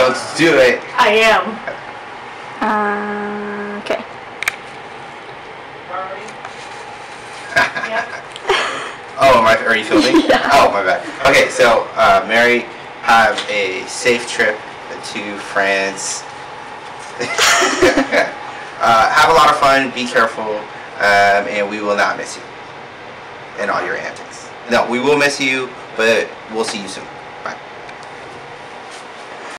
Don't do it. I am. Uh, okay. Oh, am I, are you filming? Yeah. Oh, my bad. Okay, so, uh, Mary, have a safe trip to France. uh, have a lot of fun, be careful, um, and we will not miss you and all your antics. No, we will miss you, but we'll see you soon.